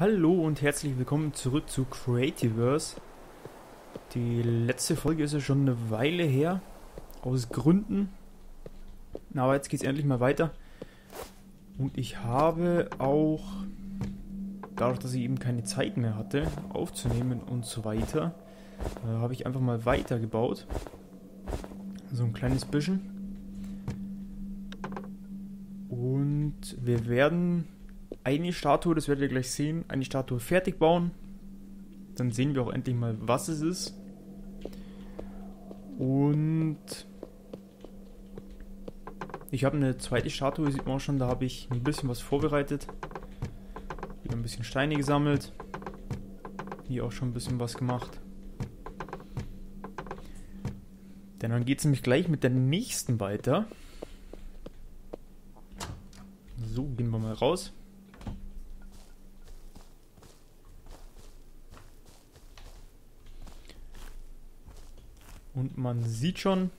Hallo und herzlich willkommen zurück zu Creativerse. Die letzte Folge ist ja schon eine Weile her, aus Gründen. Aber jetzt geht es endlich mal weiter. Und ich habe auch, dadurch, dass ich eben keine Zeit mehr hatte, aufzunehmen und so weiter, äh, habe ich einfach mal weitergebaut. So ein kleines bisschen. Und wir werden eine Statue, das werdet ihr gleich sehen, eine Statue fertig bauen. Dann sehen wir auch endlich mal, was es ist. Und ich habe eine zweite Statue, sieht man auch schon, da habe ich ein bisschen was vorbereitet. Wieder ein bisschen Steine gesammelt. Hier auch schon ein bisschen was gemacht. Denn dann geht es nämlich gleich mit der nächsten weiter. So, gehen wir mal raus. Und man sieht schon,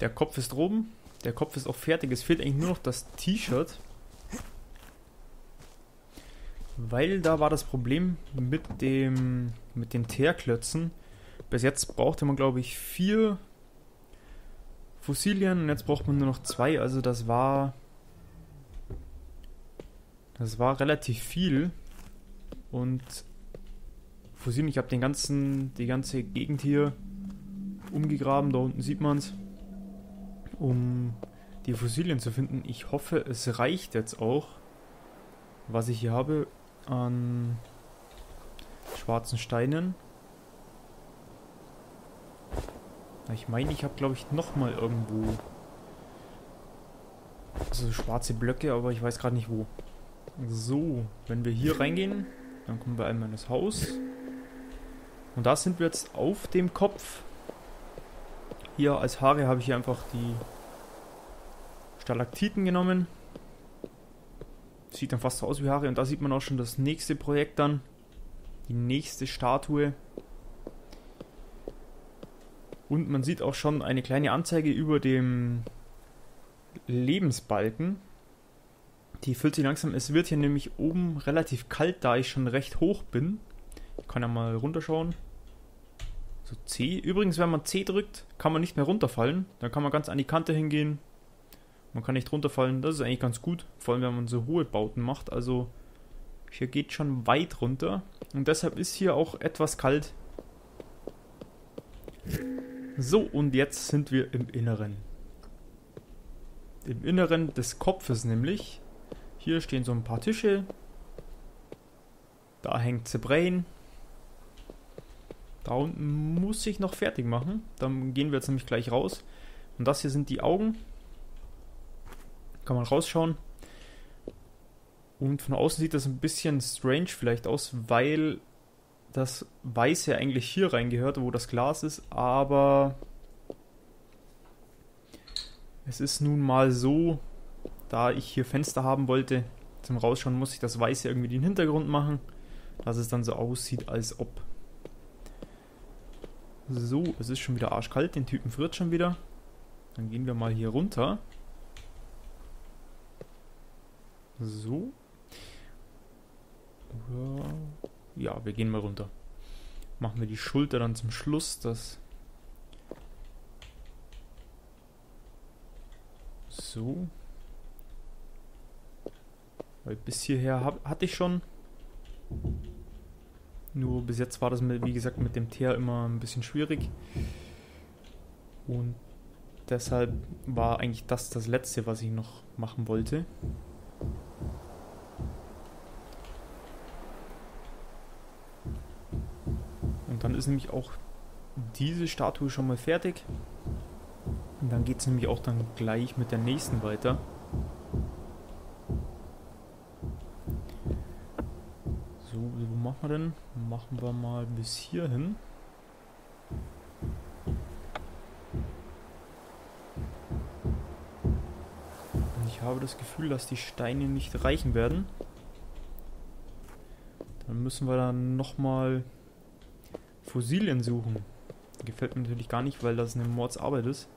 der Kopf ist oben. Der Kopf ist auch fertig. Es fehlt eigentlich nur noch das T-Shirt. Weil da war das Problem mit dem mit den Teerklötzen. Bis jetzt brauchte man, glaube ich, vier Fossilien und jetzt braucht man nur noch zwei. Also das war das war relativ viel. Und Fossilien, ich habe den ganzen die ganze Gegend hier umgegraben. Da unten sieht man es um die Fossilien zu finden. Ich hoffe, es reicht jetzt auch, was ich hier habe an schwarzen Steinen. Ich meine, ich habe, glaube ich, nochmal irgendwo so schwarze Blöcke, aber ich weiß gerade nicht wo. So, wenn wir hier reingehen, dann kommen wir einmal in das Haus. Und da sind wir jetzt auf dem Kopf hier als Haare habe ich hier einfach die Stalaktiten genommen. Sieht dann fast so aus wie Haare. Und da sieht man auch schon das nächste Projekt dann. Die nächste Statue. Und man sieht auch schon eine kleine Anzeige über dem Lebensbalken. Die füllt sich langsam. Es wird hier nämlich oben relativ kalt, da ich schon recht hoch bin. Ich kann ja mal runterschauen. So C. Übrigens, wenn man C drückt, kann man nicht mehr runterfallen. Dann kann man ganz an die Kante hingehen. Man kann nicht runterfallen. Das ist eigentlich ganz gut. Vor allem, wenn man so hohe Bauten macht. Also, hier geht schon weit runter. Und deshalb ist hier auch etwas kalt. So, und jetzt sind wir im Inneren. Im Inneren des Kopfes nämlich. Hier stehen so ein paar Tische. Da hängt The Brain. Da unten muss ich noch fertig machen. Dann gehen wir jetzt nämlich gleich raus. Und das hier sind die Augen. Kann man rausschauen. Und von außen sieht das ein bisschen strange vielleicht aus, weil das Weiße eigentlich hier reingehört, wo das Glas ist. Aber es ist nun mal so, da ich hier Fenster haben wollte, zum Rausschauen muss ich das Weiße irgendwie den Hintergrund machen, dass es dann so aussieht, als ob so, es ist schon wieder arschkalt, den Typen friert schon wieder. Dann gehen wir mal hier runter. So. Ja, wir gehen mal runter. Machen wir die Schulter dann zum Schluss, das... So. Weil bis hierher hab, hatte ich schon nur bis jetzt war das, mit, wie gesagt, mit dem Teer immer ein bisschen schwierig. Und deshalb war eigentlich das das Letzte, was ich noch machen wollte. Und dann ist nämlich auch diese Statue schon mal fertig. Und dann geht es nämlich auch dann gleich mit der nächsten weiter. Machen wir denn? Machen wir mal bis hierhin. Ich habe das Gefühl, dass die Steine nicht reichen werden. Dann müssen wir dann nochmal Fossilien suchen. Gefällt mir natürlich gar nicht, weil das eine Mordsarbeit ist.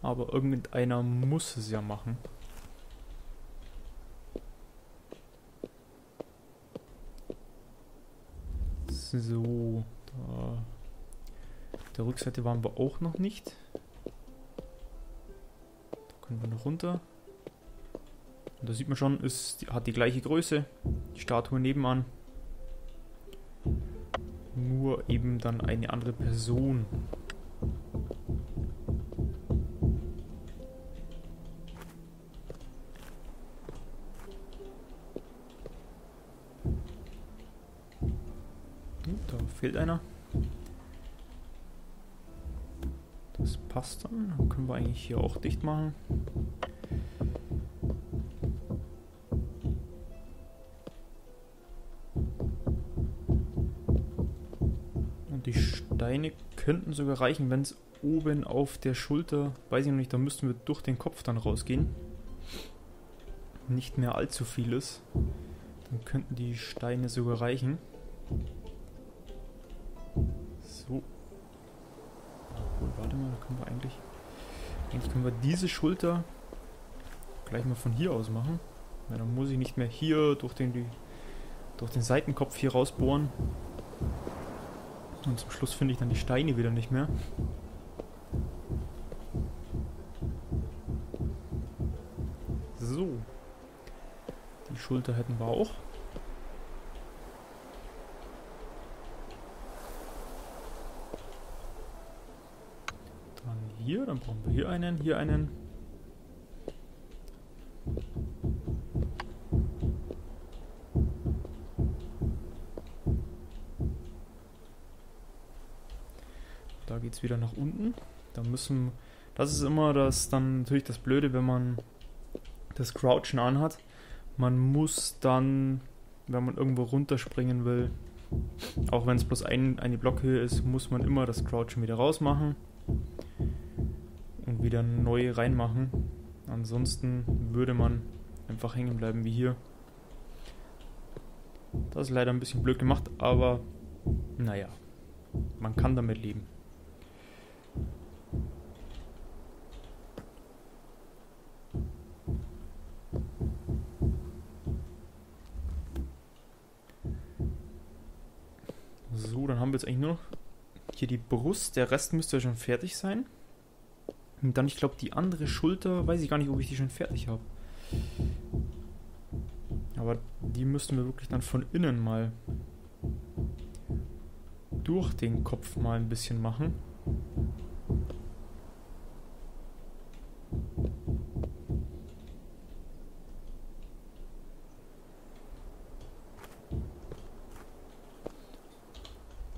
Aber irgendeiner muss es ja machen. So, da. Auf der Rückseite waren wir auch noch nicht. Da können wir noch runter. Und da sieht man schon, es hat die gleiche Größe. Die Statue nebenan. Nur eben dann eine andere Person. Eigentlich hier auch dicht machen. Und die Steine könnten sogar reichen, wenn es oben auf der Schulter, weiß ich noch nicht, da müssten wir durch den Kopf dann rausgehen. Nicht mehr allzu vieles. Dann könnten die Steine sogar reichen. So. Warte mal, da können wir eigentlich... Eigentlich können wir diese Schulter gleich mal von hier aus machen. Ja, dann muss ich nicht mehr hier durch den, die, durch den Seitenkopf hier rausbohren. Und zum Schluss finde ich dann die Steine wieder nicht mehr. So. Die Schulter hätten wir auch. hier, dann brauchen wir hier einen, hier einen. Da geht es wieder nach unten. Da müssen. Das ist immer das dann natürlich das Blöde, wenn man das Crouchen anhat. Man muss dann, wenn man irgendwo runterspringen will, auch wenn es bloß ein, eine Blockhöhe ist, muss man immer das Crouchen wieder rausmachen und wieder neu reinmachen. Ansonsten würde man einfach hängen bleiben wie hier. Das ist leider ein bisschen blöd gemacht, aber naja, man kann damit leben. So, dann haben wir jetzt eigentlich nur noch hier die Brust. Der Rest müsste schon fertig sein. Und dann, ich glaube, die andere Schulter, weiß ich gar nicht, ob ich die schon fertig habe. Aber die müssten wir wirklich dann von innen mal durch den Kopf mal ein bisschen machen.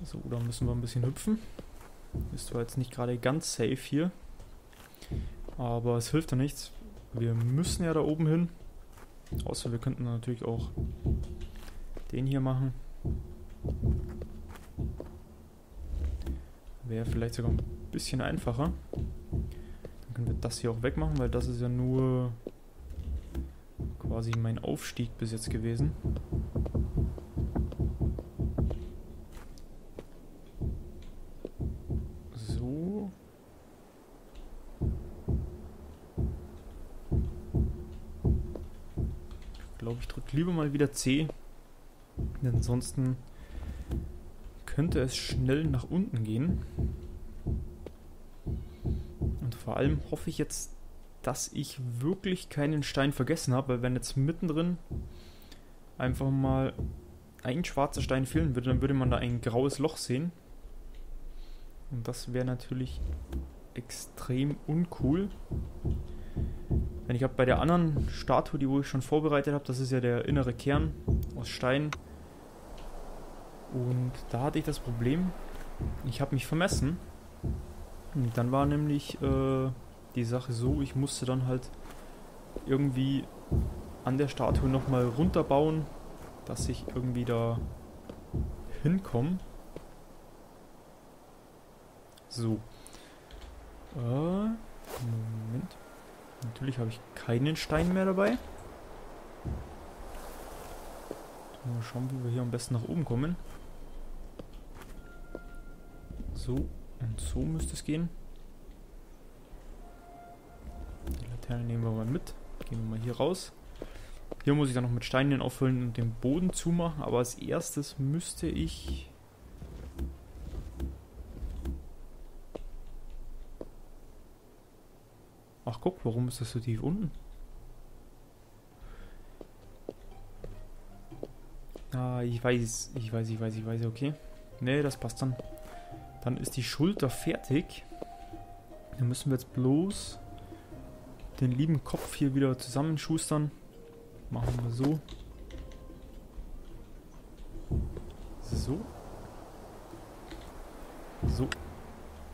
So, da müssen wir ein bisschen hüpfen. Ist zwar jetzt nicht gerade ganz safe hier. Aber es hilft ja nichts. Wir müssen ja da oben hin. Außer wir könnten natürlich auch den hier machen. Wäre vielleicht sogar ein bisschen einfacher. Dann können wir das hier auch wegmachen, weil das ist ja nur quasi mein Aufstieg bis jetzt gewesen. Lieber mal wieder C. Denn ansonsten könnte es schnell nach unten gehen. Und vor allem hoffe ich jetzt, dass ich wirklich keinen Stein vergessen habe, weil wenn jetzt mittendrin einfach mal ein schwarzer Stein fehlen würde, dann würde man da ein graues Loch sehen. Und das wäre natürlich extrem uncool. Denn ich habe bei der anderen Statue, die wo ich schon vorbereitet habe, das ist ja der innere Kern aus Stein. Und da hatte ich das Problem, ich habe mich vermessen. Und dann war nämlich äh, die Sache so, ich musste dann halt irgendwie an der Statue nochmal runterbauen, dass ich irgendwie da hinkomme. So. Äh, Moment. Natürlich habe ich keinen Stein mehr dabei. Mal schauen, wie wir hier am besten nach oben kommen. So und so müsste es gehen. Die Laterne nehmen wir mal mit. Gehen wir mal hier raus. Hier muss ich dann noch mit Steinen auffüllen und den Boden zumachen. Aber als erstes müsste ich Ach guck, warum ist das so tief unten? Ah, ich weiß, ich weiß, ich weiß, ich weiß, okay. Nee, das passt dann. Dann ist die Schulter fertig. Dann müssen wir jetzt bloß den lieben Kopf hier wieder zusammenschustern. Machen wir so. So. So.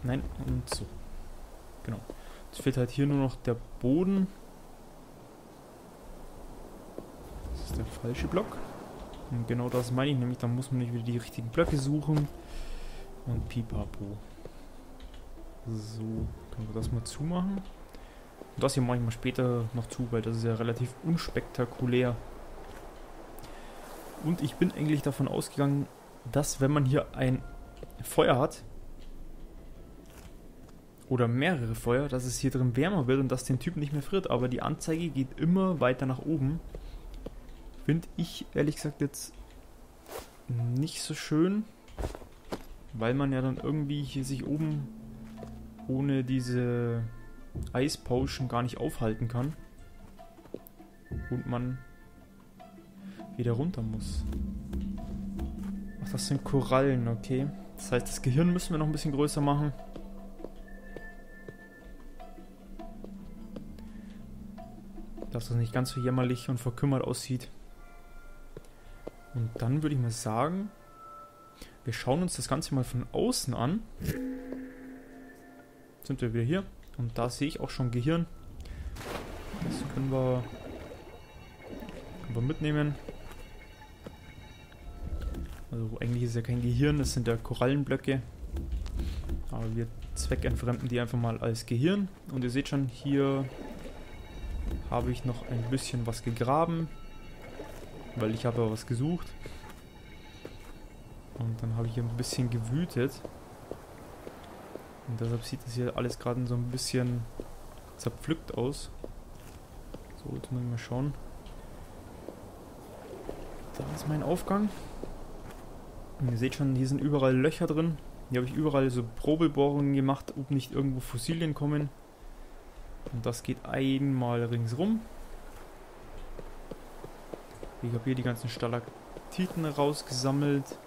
Nein, und so. Genau. Jetzt fehlt halt hier nur noch der Boden. Das ist der falsche Block. Und genau das meine ich, nämlich da muss man nicht wieder die richtigen Blöcke suchen. Und pipapo. So, können wir das mal zumachen. Und das hier mache ich mal später noch zu, weil das ist ja relativ unspektakulär. Und ich bin eigentlich davon ausgegangen, dass wenn man hier ein Feuer hat, oder mehrere Feuer, dass es hier drin wärmer wird und dass den Typ nicht mehr friert. Aber die Anzeige geht immer weiter nach oben. Finde ich ehrlich gesagt jetzt nicht so schön, weil man ja dann irgendwie hier sich oben ohne diese Eispotion gar nicht aufhalten kann. Und man wieder runter muss. Ach, das sind Korallen, okay. Das heißt, das Gehirn müssen wir noch ein bisschen größer machen. Dass das nicht ganz so jämmerlich und verkümmert aussieht. Und dann würde ich mal sagen, wir schauen uns das Ganze mal von außen an. Sind wir wieder hier. Und da sehe ich auch schon Gehirn. Das können wir, können wir mitnehmen. Also eigentlich ist ja kein Gehirn, das sind ja Korallenblöcke. Aber wir zweckentfremden die einfach mal als Gehirn. Und ihr seht schon, hier habe ich noch ein bisschen was gegraben weil ich habe was gesucht. Und dann habe ich hier ein bisschen gewütet. Und deshalb sieht das hier alles gerade so ein bisschen zerpflückt aus. So, jetzt muss ich mal schauen. Da ist mein Aufgang. Und ihr seht schon, hier sind überall Löcher drin. Hier habe ich überall so Probebohrungen gemacht, ob nicht irgendwo Fossilien kommen. Und das geht einmal ringsrum. Ich habe hier die ganzen Stalaktiten rausgesammelt.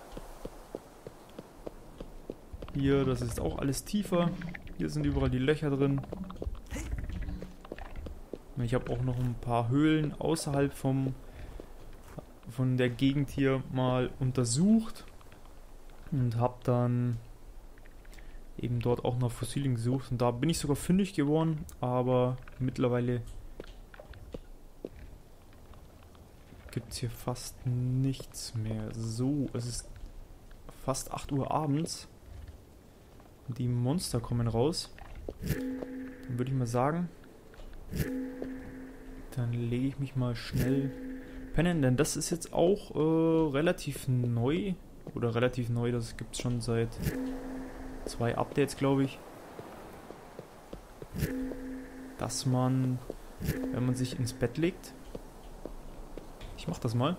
Hier, das ist auch alles tiefer. Hier sind überall die Löcher drin. Ich habe auch noch ein paar Höhlen außerhalb vom, von der Gegend hier mal untersucht. Und habe dann eben dort auch nach Fossilien gesucht. Und da bin ich sogar fündig geworden. Aber mittlerweile gibt es hier fast nichts mehr. So, es ist fast 8 Uhr abends. Die Monster kommen raus. Dann würde ich mal sagen, dann lege ich mich mal schnell pennen, denn das ist jetzt auch äh, relativ neu. Oder relativ neu, das gibt es schon seit zwei Updates, glaube ich. Dass man, wenn man sich ins Bett legt, ich mach das mal.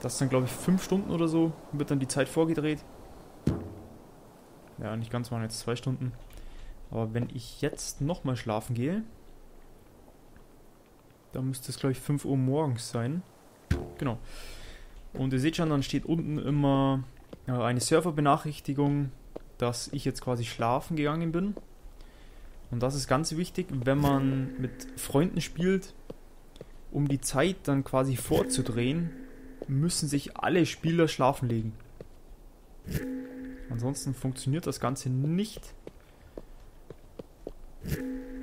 Das ist dann, glaube ich, fünf Stunden oder so. Wird dann die Zeit vorgedreht. Ja, nicht ganz, waren jetzt zwei Stunden. Aber wenn ich jetzt nochmal schlafen gehe, dann müsste es, glaube ich, 5 Uhr morgens sein. Genau. Und ihr seht schon, dann steht unten immer eine Serverbenachrichtigung, dass ich jetzt quasi schlafen gegangen bin. Und das ist ganz wichtig, wenn man mit Freunden spielt, um die Zeit dann quasi vorzudrehen, müssen sich alle Spieler schlafen legen. Ansonsten funktioniert das Ganze nicht.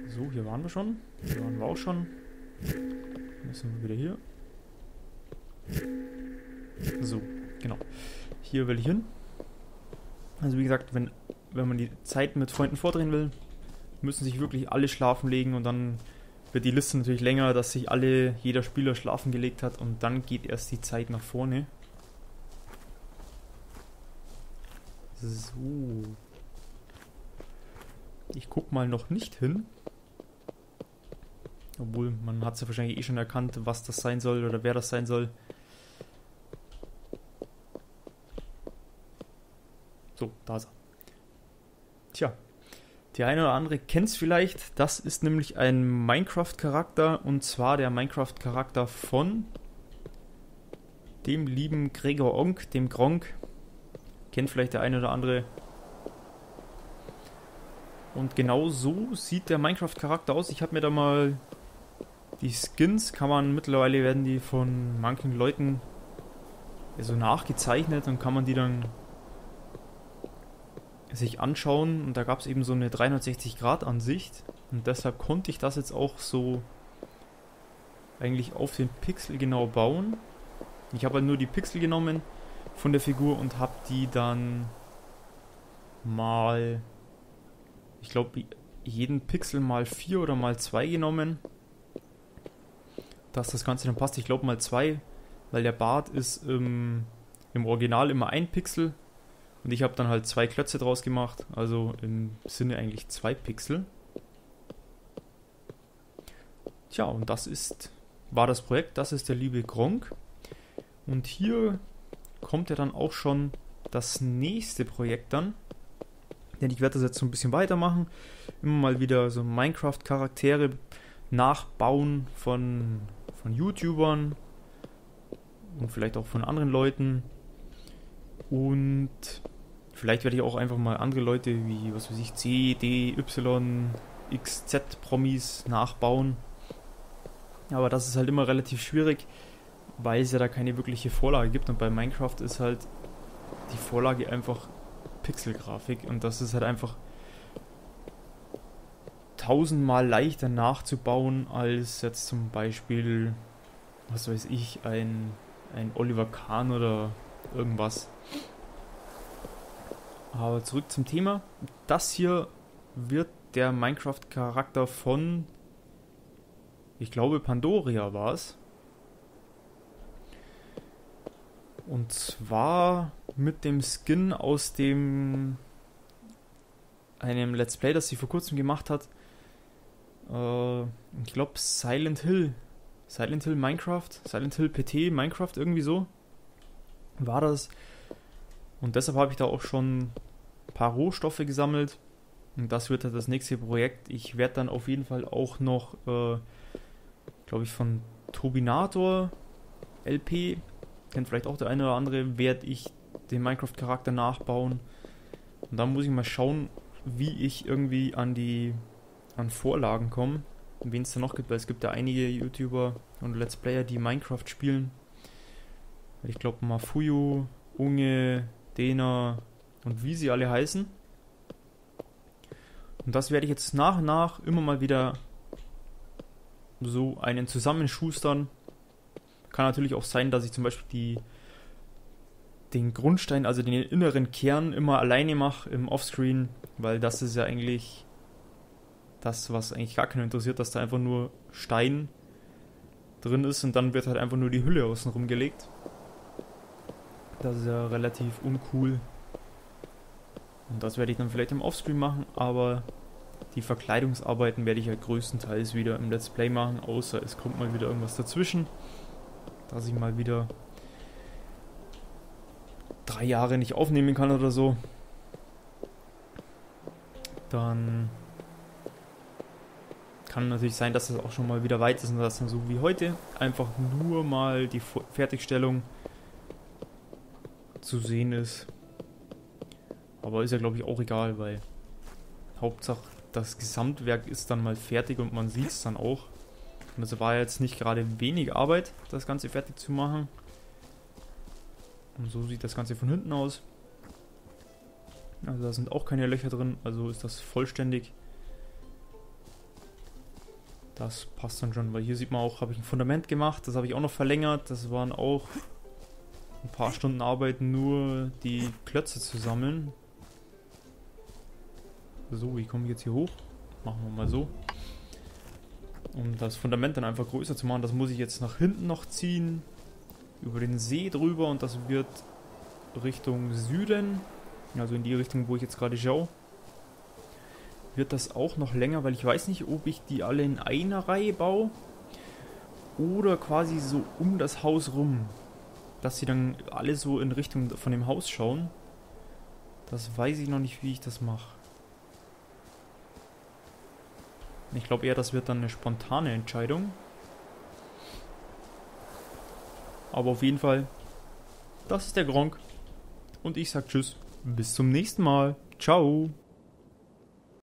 So, hier waren wir schon. Hier waren wir auch schon. Sind wir wieder hier. So, genau. Hier will ich hin. Also wie gesagt, wenn, wenn man die Zeit mit Freunden vordrehen will, müssen sich wirklich alle schlafen legen und dann wird die Liste natürlich länger, dass sich alle, jeder Spieler schlafen gelegt hat und dann geht erst die Zeit nach vorne. So. Ich guck mal noch nicht hin. Obwohl, man hat es ja wahrscheinlich eh schon erkannt, was das sein soll oder wer das sein soll. So, da ist er. Tja, Die eine oder andere kennt es vielleicht. Das ist nämlich ein Minecraft-Charakter und zwar der Minecraft-Charakter von dem lieben Gregor Onk, dem Gronk. Kennt vielleicht der eine oder andere. Und genau so sieht der Minecraft-Charakter aus. Ich habe mir da mal die Skins, kann man mittlerweile werden die von manchen Leuten so nachgezeichnet und kann man die dann sich anschauen und da gab es eben so eine 360 Grad Ansicht und deshalb konnte ich das jetzt auch so eigentlich auf den Pixel genau bauen. Ich habe halt nur die Pixel genommen von der Figur und habe die dann mal, ich glaube, jeden Pixel mal 4 oder mal 2 genommen, dass das Ganze dann passt. Ich glaube mal 2, weil der Bart ist im, im Original immer ein Pixel und ich habe dann halt zwei Klötze draus gemacht, also im Sinne eigentlich zwei Pixel. Tja, und das ist, war das Projekt, das ist der liebe Gronk. Und hier kommt ja dann auch schon das nächste Projekt dann. Denn ich werde das jetzt so ein bisschen weitermachen. Immer mal wieder so Minecraft-Charaktere nachbauen von, von YouTubern und vielleicht auch von anderen Leuten. Und Vielleicht werde ich auch einfach mal andere Leute wie, was weiß ich, C, D, Y, X, Z Promis nachbauen. Aber das ist halt immer relativ schwierig, weil es ja da keine wirkliche Vorlage gibt. Und bei Minecraft ist halt die Vorlage einfach Pixelgrafik. Und das ist halt einfach tausendmal leichter nachzubauen als jetzt zum Beispiel, was weiß ich, ein, ein Oliver Kahn oder irgendwas. Aber zurück zum Thema. Das hier wird der Minecraft-Charakter von, ich glaube, Pandoria war es. Und zwar mit dem Skin aus dem einem Let's Play, das sie vor kurzem gemacht hat. Äh, ich glaube Silent Hill. Silent Hill Minecraft, Silent Hill PT Minecraft irgendwie so war das. Und deshalb habe ich da auch schon ein paar Rohstoffe gesammelt. Und das wird halt das nächste Projekt. Ich werde dann auf jeden Fall auch noch, äh, glaube ich, von Turbinator LP, kennt vielleicht auch der eine oder andere, werde ich den Minecraft-Charakter nachbauen. Und dann muss ich mal schauen, wie ich irgendwie an die an Vorlagen komme. Wen es da noch gibt, weil es gibt ja einige YouTuber und Let's Player, die Minecraft spielen. Ich glaube Mafuyu, Unge, Dena und wie sie alle heißen. Und das werde ich jetzt nach und nach immer mal wieder so einen zusammenschustern. Kann natürlich auch sein, dass ich zum Beispiel die, den Grundstein, also den inneren Kern immer alleine mache im Offscreen, weil das ist ja eigentlich das, was eigentlich gar keinen interessiert, dass da einfach nur Stein drin ist und dann wird halt einfach nur die Hülle außenrum gelegt. Das ist ja relativ uncool. Und das werde ich dann vielleicht im Offscreen machen, aber die Verkleidungsarbeiten werde ich ja größtenteils wieder im Let's Play machen, außer es kommt mal wieder irgendwas dazwischen, dass ich mal wieder drei Jahre nicht aufnehmen kann oder so. Dann kann natürlich sein, dass das auch schon mal wieder weit ist und dass dann so wie heute einfach nur mal die Fertigstellung zu sehen ist. Aber ist ja glaube ich auch egal, weil Hauptsache das Gesamtwerk ist dann mal fertig und man sieht es dann auch. Und es war jetzt nicht gerade wenig Arbeit, das Ganze fertig zu machen. Und so sieht das Ganze von hinten aus. Also da sind auch keine Löcher drin, also ist das vollständig. Das passt dann schon, weil hier sieht man auch, habe ich ein Fundament gemacht, das habe ich auch noch verlängert. Das waren auch ein paar Stunden Arbeit, nur die Klötze zu sammeln. So, wie komme ich jetzt hier hoch? Machen wir mal so. Um das Fundament dann einfach größer zu machen, das muss ich jetzt nach hinten noch ziehen. Über den See drüber und das wird Richtung Süden. Also in die Richtung, wo ich jetzt gerade schaue. Wird das auch noch länger, weil ich weiß nicht, ob ich die alle in einer Reihe baue. Oder quasi so um das Haus rum dass sie dann alle so in Richtung von dem Haus schauen. Das weiß ich noch nicht, wie ich das mache. Ich glaube eher, das wird dann eine spontane Entscheidung. Aber auf jeden Fall, das ist der Gronk. Und ich sag Tschüss. Bis zum nächsten Mal. Ciao.